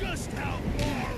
just how far